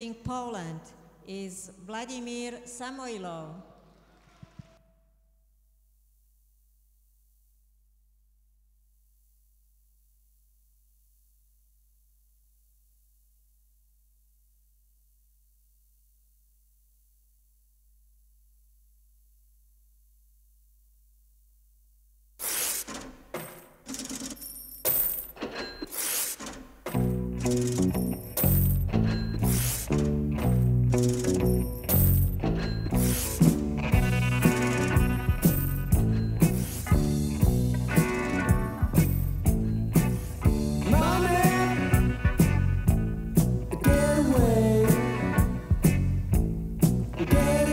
in Poland is Vladimir Samoilov. Together.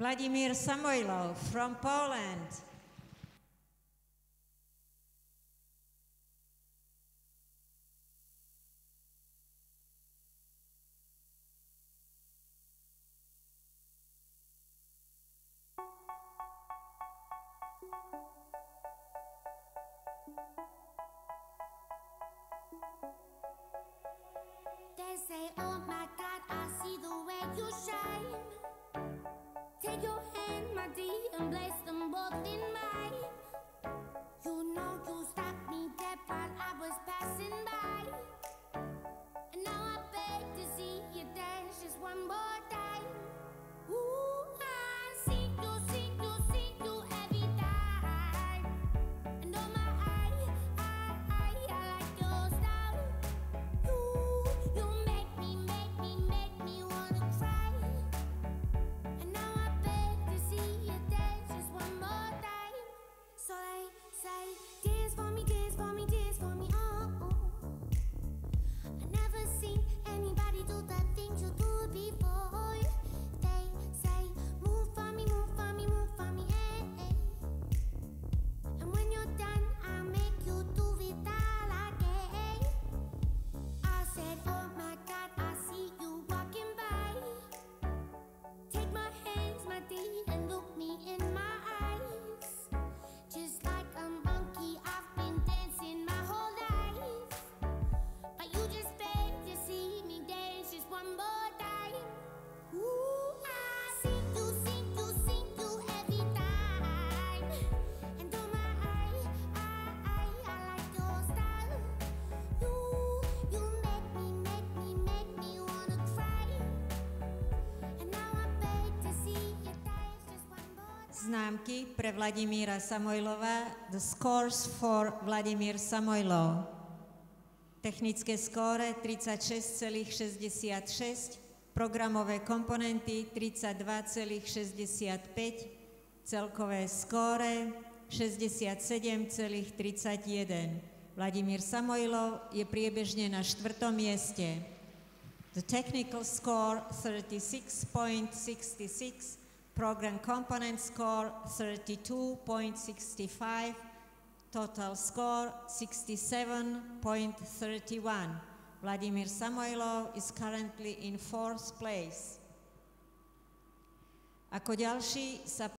Vladimir Samoilov from Poland. Známky pre Vladimíra Samojlova, the scores for Vladimír Samojlov. Technické skóre 36,66, programové komponenty 32,65, celkové skóre 67,31. Vladimír Samojlov je priebežne na štvrtom mieste. The technical score 36.66, program component score 32.65, total score 67.31. Vladimír Samojlov is currently in fourth place. Ako ďalší sa